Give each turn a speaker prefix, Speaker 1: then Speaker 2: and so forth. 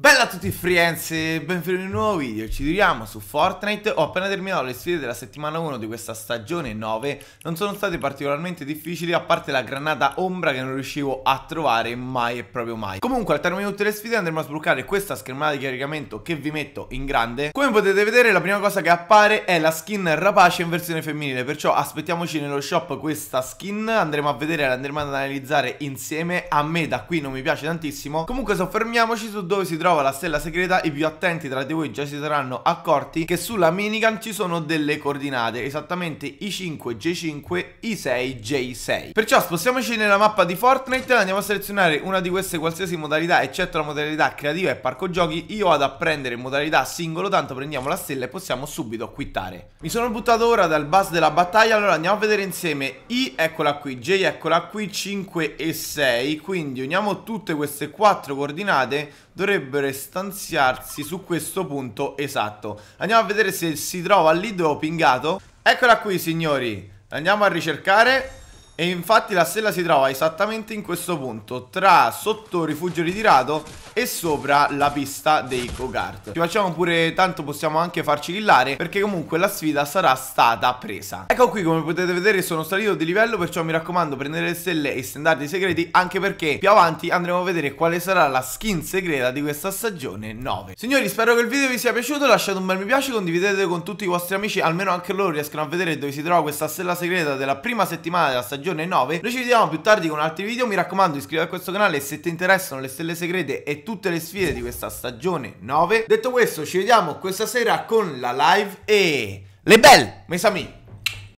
Speaker 1: Bella a tutti friends benvenuti in un nuovo video, ci troviamo su Fortnite, ho appena terminato le sfide della settimana 1 di questa stagione 9 Non sono state particolarmente difficili a parte la granata ombra che non riuscivo a trovare mai e proprio mai. Comunque al termine di tutte le sfide andremo a sbloccare questa schermata di caricamento che vi metto in grande. Come potete vedere la prima cosa che appare è la skin rapace in versione femminile Perciò aspettiamoci nello shop questa skin, andremo a vedere e andremo ad analizzare insieme. A me da qui non mi piace tantissimo. Comunque soffermiamoci su dove si trova trova la stella segreta i più attenti tra di voi già si saranno accorti che sulla minigun ci sono delle coordinate esattamente i 5 J5 i 6 J6 perciò spostiamoci nella mappa di Fortnite andiamo a selezionare una di queste qualsiasi modalità eccetto la modalità creativa e parco giochi. Io vado a prendere modalità singolo tanto prendiamo la stella e possiamo subito quittare mi sono buttato ora dal bus della battaglia allora andiamo a vedere insieme I eccola qui J eccola qui 5 e 6 quindi uniamo tutte queste quattro coordinate dovrebbero stanziarsi su questo punto esatto. Andiamo a vedere se si trova lì dove ho pingato Eccola qui signori. Andiamo a ricercare e infatti la stella si trova esattamente in questo punto Tra sotto rifugio ritirato e sopra la pista dei go-kart Ci facciamo pure, tanto possiamo anche farci killare Perché comunque la sfida sarà stata presa. Ecco qui come potete vedere sono salito di livello Perciò mi raccomando prendere le stelle e standardi segreti Anche perché più avanti andremo a vedere quale sarà la skin segreta di questa stagione 9 Signori spero che il video vi sia piaciuto Lasciate un bel mi piace, condividete con tutti i vostri amici Almeno anche loro riescono a vedere dove si trova questa stella segreta della prima settimana della stagione stagione 9 Noi ci vediamo più tardi con altri video. Mi raccomando iscrivetevi a questo canale se ti interessano le stelle segrete e tutte le sfide di questa stagione 9 Detto questo ci vediamo questa sera con la live e... Le belle, mes amis